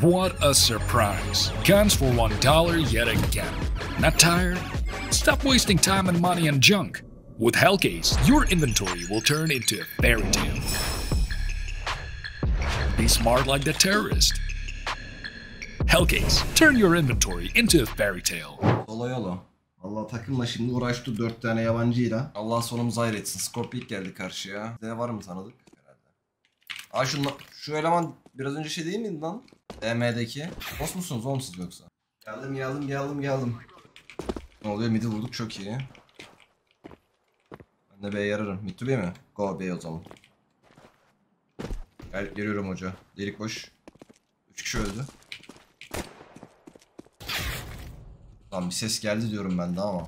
What a surprise. Guns for $1 yet again. Not tired? Stop wasting time and money on junk. With Hellcase, your inventory will turn into a fairy tale. Be smart like the terrorist. Hellcase, turn your inventory into a fairy tale. Dola yolu. Allah takımla şimdi uğraştı dört tane yabancıyla. Allah sonumuzu hayretsin. Scorpion geldi karşıya. Bize var mı tanıdık? Herhalde. Aa şu, şu eleman biraz önce şey değil miydi lan? DM'deki. Boss musunuz oğlum siz yoksa? Geldim geldim geldim geldim. Ne oluyor midi vurduk çok iyi. Ben de B'ye yararım. Mid to B mi? Go B o zaman. Gel, geliyorum hoca. Delik boş. 3 kişi öldü. Lan bir ses geldi diyorum ben de ama.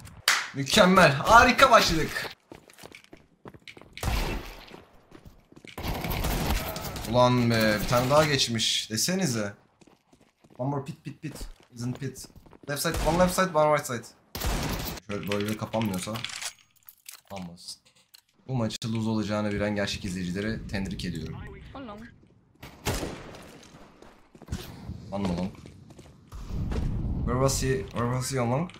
Mükemmel. Harika başladık. Ulan be bir tane daha geçmiş. Desenize. One more pit pit pit. Isn't pit. Left side, one left side, one right side. Şöyle böyle kapanmıyorsa. Kapanmasın. Bu maçı lose olacağını bilen gerçek izleyicileri tendrik ediyorum. Long. One long. Where was he? Where was he on long?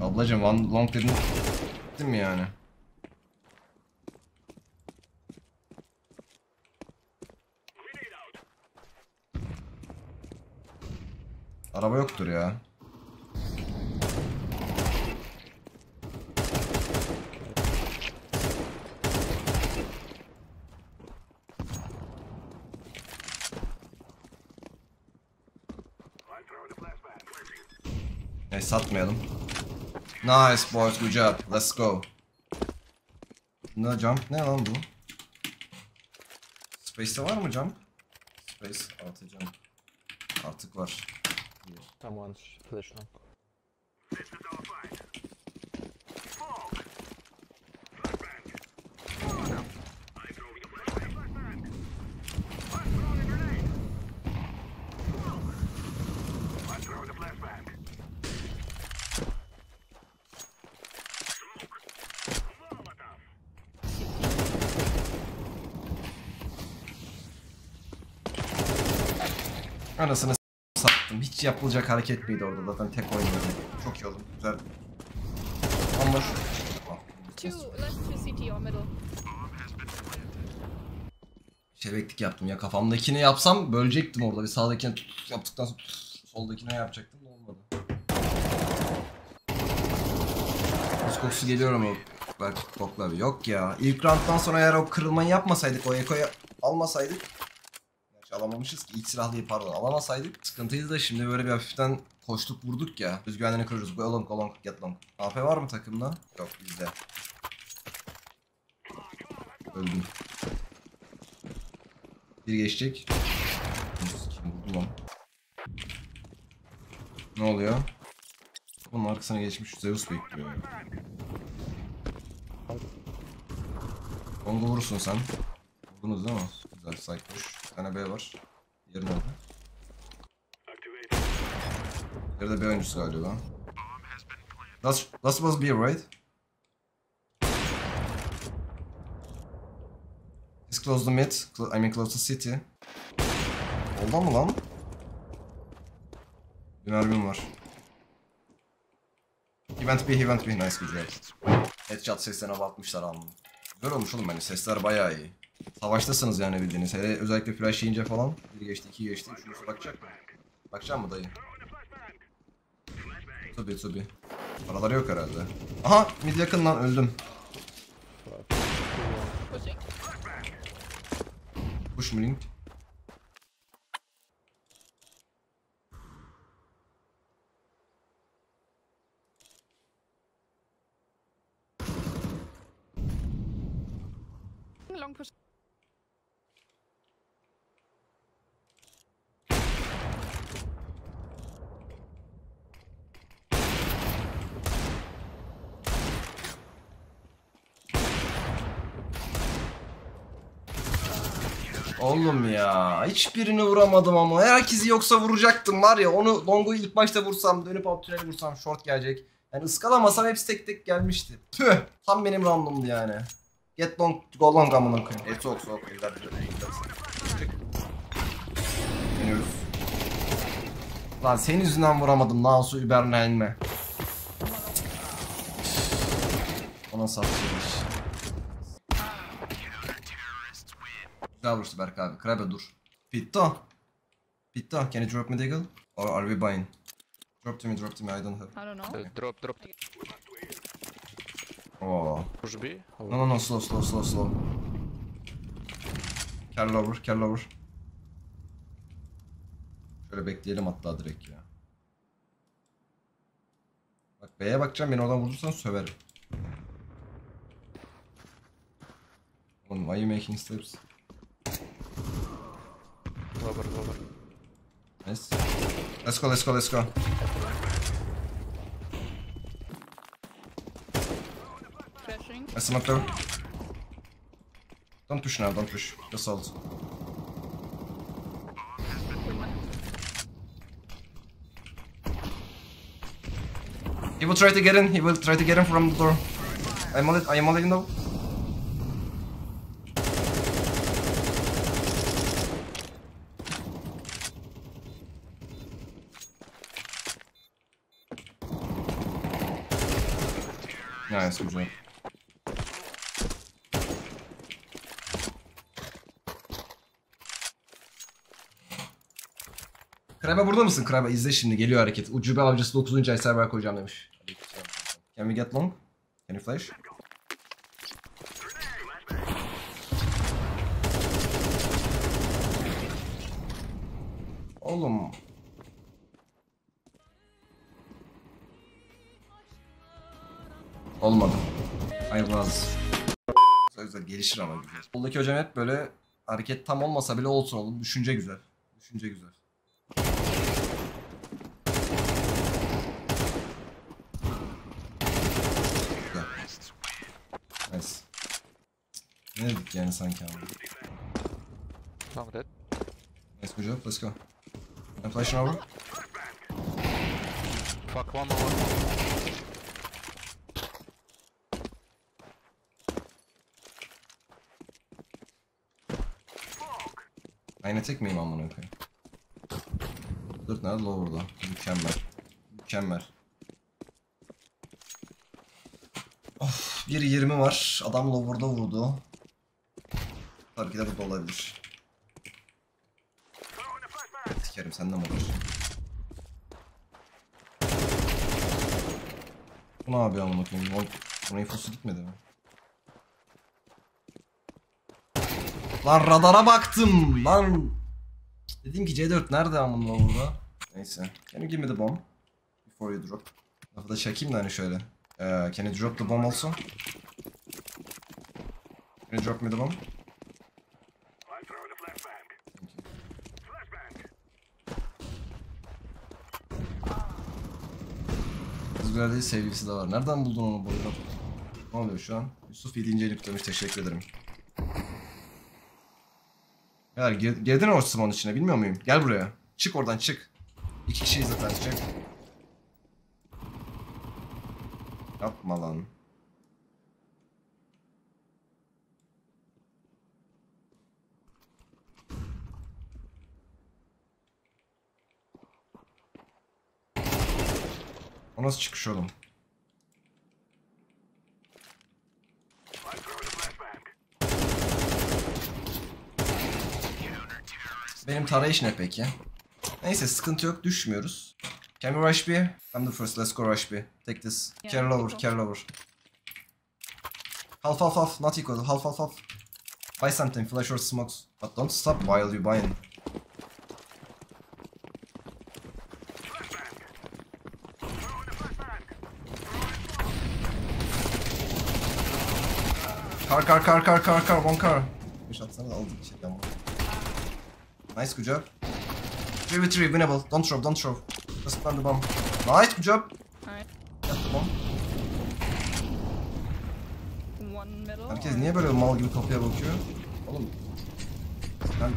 Ablacım one long dedin. Mi yani? Araba yoktur ya. Neyse satmayalım. Nice boys, good job. Let's go. Ne jump ne lan bu? Space'te var mı jump? Space artı jump. Artık var. Someone's flash long. Anasını s- sattım. Hiç yapılacak hareket miydi orada zaten tek oynuyordum. Çok iyi oldu. Güzel. Middle. Şebeklik yaptım ya kafamdakini yapsam bölecektim orada. Bir sağdakini tut- yaptıktan sonra tut- soldakine yapacaktım da olmadı. Buz kokusu geliyor mu? Belki koklar. Yok ya. İlk rounddan sonra eğer o kırılmayı yapmasaydık, o ekoyu almasaydık. Alamamışız ki. İlk silahlıyı pardon alamasaydık. Sıkıntıydı da şimdi böyle bir hafiften koştuk vurduk ya. Rüzgarlarını kırıyoruz. Go long, long, get long. AP var mı takımda? Yok bizde. Öldüm. Bir geçecek. Kim vurdu lan? Ne oluyor? Bunun arkasına geçmiş Zeus bekliyor ya. Kongo vurursun sen. Vurdunuz değil mi? Güzel site boş. Bir tane B var. Diğeri nerede? Diğeri de B oyuncusu galiba. That's, that was B right? He's close to mid. I mean close to city. Oldu mu lan? Bir mermim var. He went B, he went B. Nice, job. Headshot seslerine bakmışlar anladım. Güzel olmuş oğlum hani sesler bayağı iyi. Savaştasınız yani bildiğiniz. Hele özellikle flash yiyince falan. Bir geçti, iki geçti. Üçüncüsü bakacak mı? Bakacak mı dayı? Tabii tabii. Paraları yok herhalde. Aha mid yakın lan öldüm. Push mu link? Long push. Oğlum ya hiçbirini vuramadım ama herkesi yoksa vuracaktım var ya onu Longo'yu ilk başta vursam dönüp alt tüneli vursam short gelecek. Yani ıskalamasam hepsi tek tek gelmişti. Tüh tam benim randomdu yani. Get long, go long amına koyayım. E soğuk soğuk. Eller Çık. Deniyoruz. Lan senin yüzünden vuramadım. Nasu Übernelme. Ona satıyormuş. Güzel vuruştu Berk abi. Krabe dur. Pitto. Pitto. Can you drop me Deagle? Or are we buying? Drop to me, drop to me. I don't have. I don't know. Uh, drop, drop. Oh. Push B. No no no slow slow slow slow. Carry over, carry over. Şöyle bekleyelim hatta direkt ya. Bak B'ye bakacağım beni oradan vurursan söverim. Oğlum why you making steps? Lower, lower. Nice. Let's go let's go let's go. Flashing. I smoke door. Don't push now, don't push. Just hold. He will try to get in. He will try to get in from the door. I'm on it. I am on it now. Nice, job. Krabe burada mısın Krabe? İzle şimdi geliyor hareket. Ucube avcısı 9. ay server koyacağım demiş. Can we get long? Can you flash? Gelişir ama güzel. Soldaki hocam hep böyle hareket tam olmasa bile olsun oğlum. Düşünce güzel. Düşünce güzel. Nice. Ne dedik yani sanki ama. Long dead. Nice job. Let's go. I'm flashing over. Fuck one more. Aynı tek miyim amına koyayım? Dört nerede lower'da? Mükemmel. Mükemmel. Of, 1.20 var. Adam lower'da vurdu. Tabii ki de bu da olabilir. Sikerim senden olur? Bu ne yapıyor amına koyayım? Buna infosu gitmedi mi? Lan radara baktım lan. Dedim ki C4 nerede amına burada? Neyse. Can you give me the bomb? Before you drop. Lafı da çekeyim de hani şöyle. Ee, can you drop the bomb also? Can you drop me the bomb? Thank you. Kız güzel değil sevgilisi de var. Nereden buldun onu boyuna? Ne oluyor şu an? Yusuf 7. elip demiş teşekkür ederim. Ya gir, girdin o Simon içine bilmiyor muyum? Gel buraya. Çık oradan çık. İki kişiyiz zaten çık. Yapma lan. O nasıl çıkış oğlum? Benim tarayış ne peki? Neyse sıkıntı yok düşmüyoruz. Can we rush B? I'm the first, let's go rush B. Take this. Yeah, Carry over, carry over. Half, half, half, not equal, half, half, half. Buy something, flash or smokes. But don't stop while you buying. Car, car, car, car, car, car, one car. Beş atsana aldık şey ama. Nice, good job. 3 v 3, winnable. Don't throw, don't throw. Just plant the bomb. Nice, good job. Alright. Plant the bomb. One middle. Herkes niye böyle mal gibi kapıya bakıyor? Oğlum. Ben.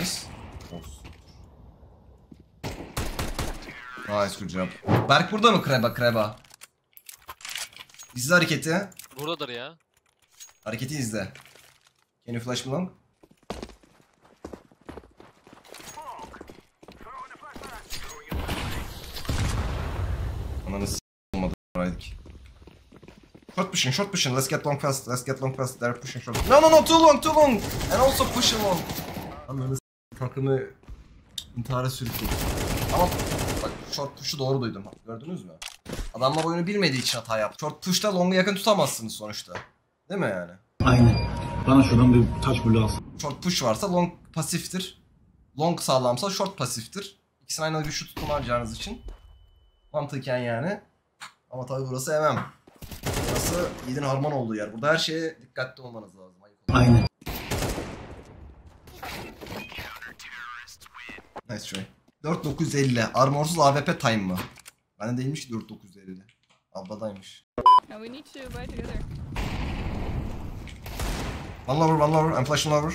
Nice. Of. Nice, good job. Berk burada mı kreba kreba? İzle hareketi. Buradadır ya. Hareketi izle. Can flash me long? Ananı s*** olmadı. Short pushing, short pushing. Let's get long fast. Let's get long fast. They're pushing short. No no no too long too long. And also pushing long. Ananı takımı intihara sürükledi. Ama bak short push'u doğru duydum. Gördünüz mü? Adamlar oyunu bilmediği için hata yaptı. Short push'ta long'u yakın tutamazsınız sonuçta. Değil mi yani? Aynen. Bana şuradan bir taş bulu alsın. Short push varsa long pasiftir. Long sağlamsa short pasiftir. İkisini aynı güçlü tutulacağınız için. Mantıken yani. Ama tabii burası MM. Burası Yiğit'in harman olduğu yer. Burada her şeye dikkatli olmanız lazım. Aynen. Nice try. 4950. Armorsuz AWP time mı? Bende değilmiş ki 4950. Abladaymış. Now we need to buy together. One lower, one lower. I'm flashing lower.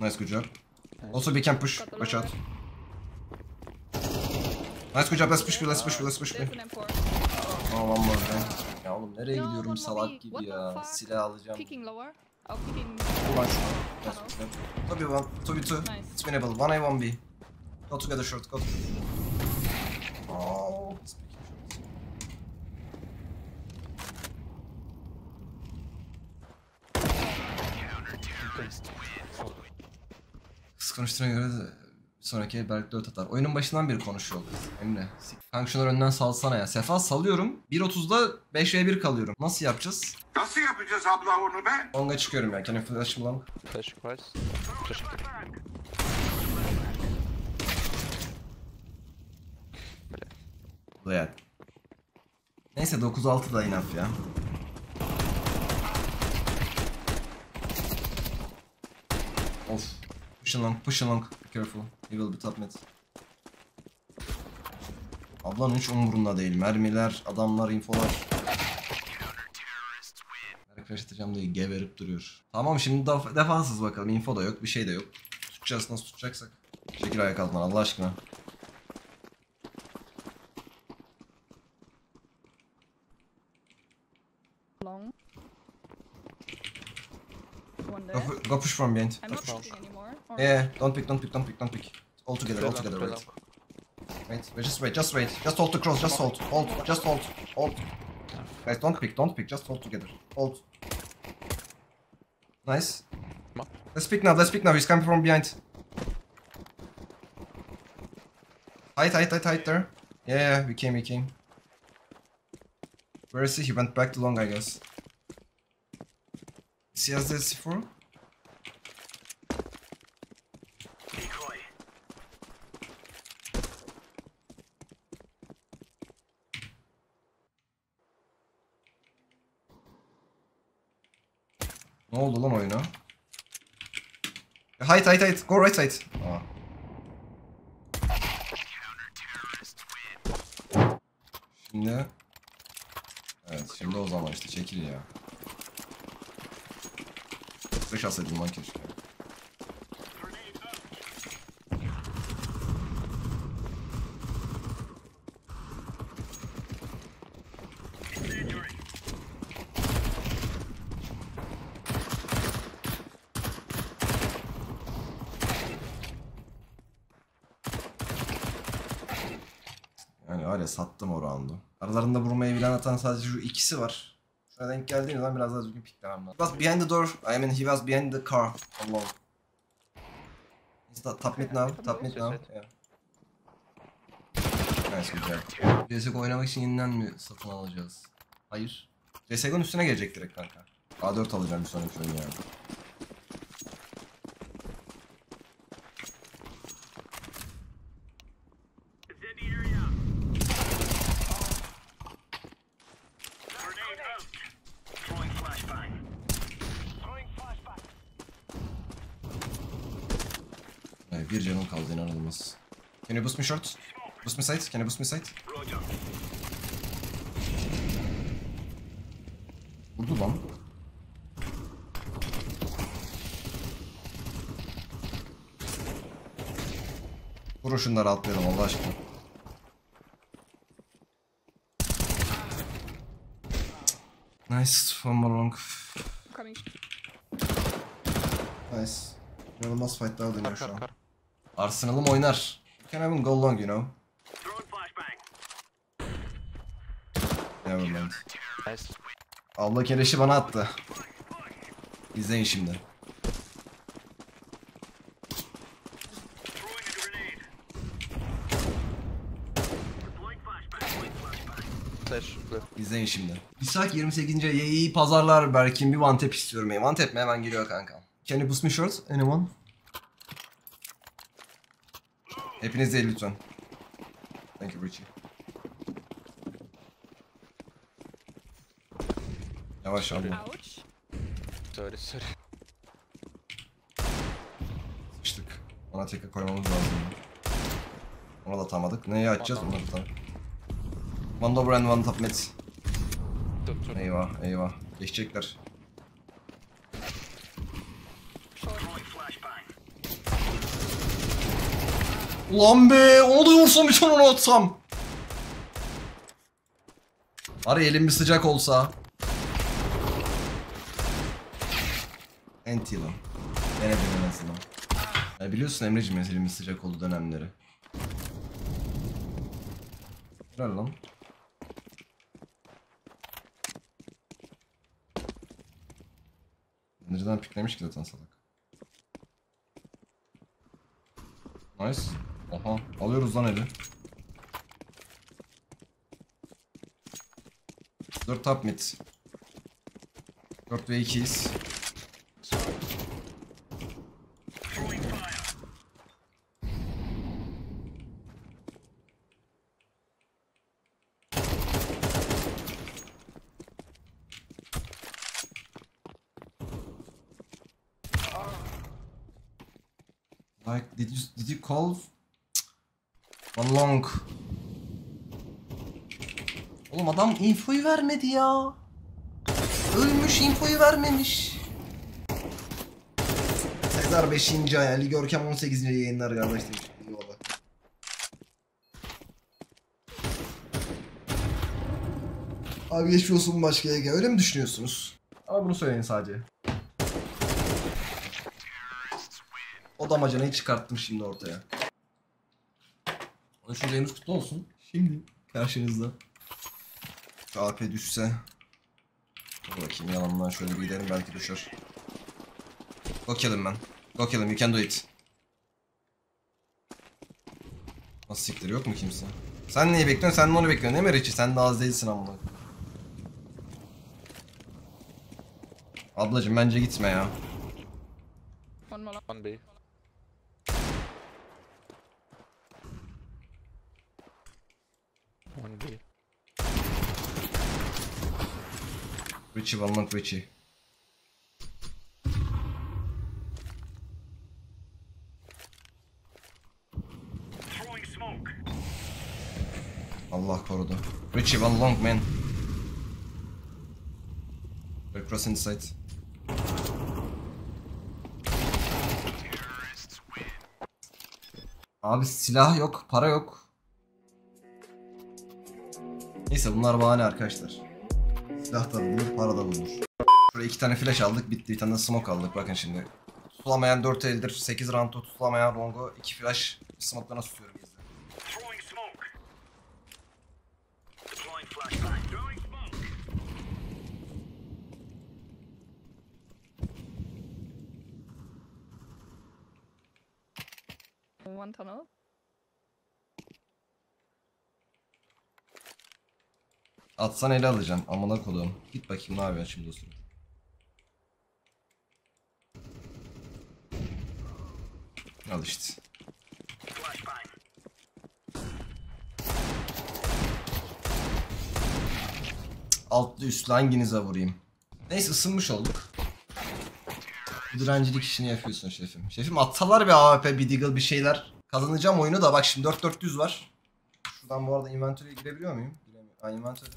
Nice, good job. Also, we can push. Watch out. Nice, good job. Let's push, let's push, let's push. There's an M4. Oh, one more man. Ya oğlum nereye gidiyorum salak gibi ya. Silah alacağım. Oh. Ulan şunu. Nice, good job. Toby one, Toby two. Nice. It's winnable. One A, one B. Go together short, go. Oh. Konuştuğuna göre sonraki el Berk 4 atar. Oyunun başından beri konuşuyor oldu. Emre. Kanka şunları önden salsana ya. Sefa salıyorum. 1.30'da 5v1 kalıyorum. Nasıl yapacağız? Nasıl yapacağız abla onu be? Longa çıkıyorum ya. Can you flash me long? Flash. Flash. Buraya. Neyse 9-6 da enough ya. Of. Push along, push along. Careful. He will be top mid. Ablanın hiç umurunda değil. Mermiler, adamlar, infolar. Flash atacağım diye geberip duruyor. Tamam şimdi def- defansız bakalım. Info da yok, bir şey de yok. Tutacağız nasıl tutacaksak. Çekil ayak altından Allah aşkına. Long. Go, go push from behind. I'm not Push. pushing anymore. Yeah, don't pick, don't pick, don't pick, don't pick. All together, all together, wait. Wait, wait, just wait, just wait. Just hold the cross, just hold, hold, just hold, hold. Guys, don't pick, don't pick, just hold together. Hold. Nice. Let's pick now, let's pick now, he's coming from behind. Hide, hide, hide, hide there. Yeah, yeah, we came, we came. Where is he? He went back to long, I guess. He has the C4? Ne oldu lan oyuna? Hide hide hide. Go right side. Aa. Şimdi... Evet şimdi o zaman işte çekil ya. 5 alsaydım lan keşke. Yani var ya sattım o roundu. Aralarında vurmayı bilen atan sadece şu ikisi var. Şuna denk geldiğim zaman biraz daha düzgün piklemem lazım. He was behind the door. I mean he was behind the car. Alone. He's top, top mid now. Top mid now. Yeah. Nice güzel. CSGO oynamak için yeniden mi satın alacağız? Hayır. CSGO'nun üstüne gelecek direkt kanka. A4 alacağım bir sonraki oyun yani. Evet, bir canım kaldı inanılmaz. Can you boost me short? Boost me side? Can you boost me side? Vurdu lan. şunları atlayalım Allah aşkına. Nice. One more long. Coming. Nice. İnanılmaz fightlar dönüyor şu an. Arsenal'ım oynar. Can even go long you know. Never mind. Nice. Abla keleşi bana attı. İzleyin şimdi. İzleyin şimdi. İshak 28. iyi pazarlar Berkin bir one tap istiyorum. One tap mi? Hemen geliyor kanka. Can you boost me short? Anyone? Hepiniz değil lütfen. Thank you Richie. Yavaş. Ouch. Sorry sorry. Sıçtık. Ona tekrar koymamız lazım. Ona da atamadık. Neyi açacağız? Onu da. One lower and one top mid. Eyvah eyvah. Geçecekler. Ulan be! Onu da vursam bir tane onu atsam. Ya elim bir sıcak olsa. Enti lan. Denedim en. Ya biliyorsun Emre'cim elimin sıcak olduğu dönemleri. Helal lan. Nereden piklemiş ki zaten salak. Nice. Aha. Alıyoruz lan eli. 4 top mid. 4 ve 2'yiz. Like did you did you call One long Oğlum adam infoyu vermedi ya. Ölmüş infoyu vermemiş. Sezar 5. ay Ali Görkem 18. yayınlar kardeş demiş. Eyvallah. Abi geçmiş olsun başka Ege. Öyle mi düşünüyorsunuz? Ama bunu söyleyin sadece. O damacanayı çıkarttım şimdi ortaya. 13. ayımız kutlu olsun. Şimdi karşınızda. AP düşse. Dur bakayım yalandan şöyle bir gidelim belki düşer. Go kill him man. Go kill him you can do it. Nasıl siktir yok mu kimse? Sen neyi bekliyorsun? Sen de onu bekliyorsun değil mi Richie? Sen de az değilsin amına. Ablacım bence gitme ya. One B. One B. Richie long Richie. Allah korudu. Richie one long man. We're cross inside. Abi silah yok, para yok. Neyse bunlar bahane arkadaşlar. Silah da bulunur, para da bulunur. Şuraya iki tane flash aldık, bitti. Bir tane de smoke aldık. Bakın şimdi. Tutulamayan 4 eldir, 8 round tutulamayan longo, 2 flash smoke'larına tutuyorum izle. One tunnel. Atsan ele alacağım. Amına koduğum. Git bakayım ne yapıyorsun şimdi sırada. Al işte. Altlı üstlü hanginize vurayım? Neyse ısınmış olduk. Bu direncilik işini yapıyorsun şefim. Şefim atsalar bir AWP, bir Deagle bir şeyler. Kazanacağım oyunu da bak şimdi 4-400 var. Şuradan bu arada inventory'e girebiliyor muyum? Ben inventörüm.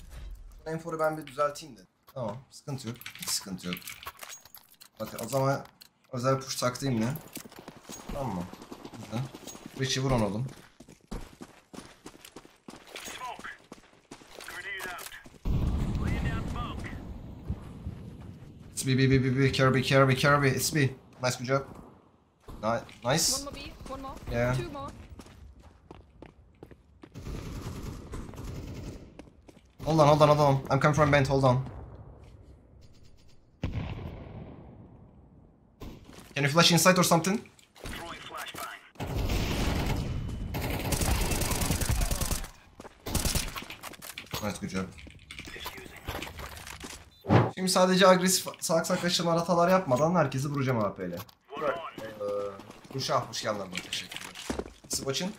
Enfor'u ben bir düzelteyim dedim. Tamam. Sıkıntı yok. Hiç sıkıntı yok. Bak o zaman özel push taktiğimle. Tamam mı? Güzel. Richie vuran oğlum. It's B, B, B, B, B, Kirby, Kirby, Kirby, it's B. Nice, good job. Nice. One more B, one more, yeah. two more. Hold on, hold on, hold on. I'm coming from vent, hold on. Can you flash inside or something? Nice, good job. Şimdi sadece agresif sak saklaşmalar hatalar yapmadan herkesi vuracağım AP ile. Ee, Ruşah hoş geldin teşekkürler. Sıvaçın.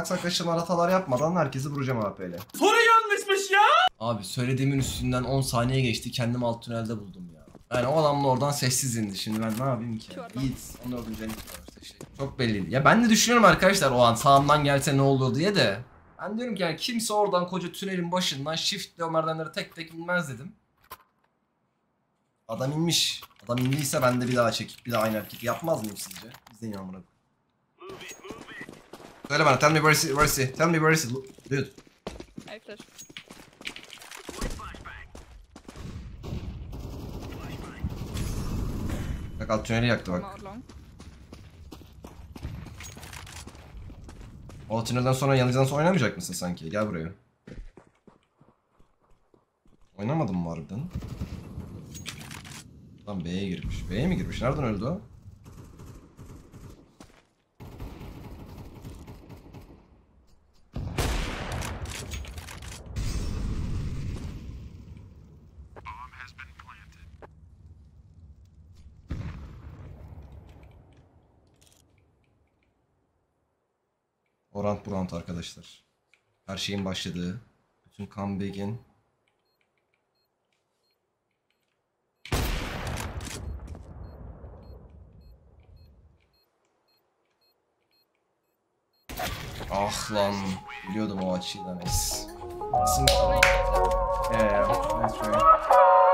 Sak saklaşmalar hatalar yapmadan herkesi vuracağım AP ile. Soru yanlışmış ya. Abi söylediğimin üstünden 10 saniye geçti kendimi alt tünelde buldum ya. Yani o adam da oradan sessiz indi şimdi ben ne yapayım ki? Yiğit 14. renk var işte şey. Çok belliydi. Ya ben de düşünüyorum arkadaşlar o an sağımdan gelse ne olur diye de. Ben diyorum ki yani kimse oradan koca tünelin başından shiftle o merdivenleri tek tek inmez dedim. Adam inmiş. Adam indiyse ben de bir daha çekip bir daha aynı hareketi yapmaz mıyım sizce? İzleyin amına koyayım. Söyle bana tell me where is he, where is he? Tell me where is he? Dude. I flash. Bak alt tüneli yaktı bak. O tünelden sonra yanıcıdan sonra oynamayacak mısın sanki? Gel buraya. Oynamadın mı harbiden? Lan B'ye girmiş. B'ye mi girmiş? Nereden öldü o? Orant burant arkadaşlar. Her şeyin başladığı. Bütün comeback'in. Ah lan. Biliyordum o açıyı da neyse. Yeah, that's right.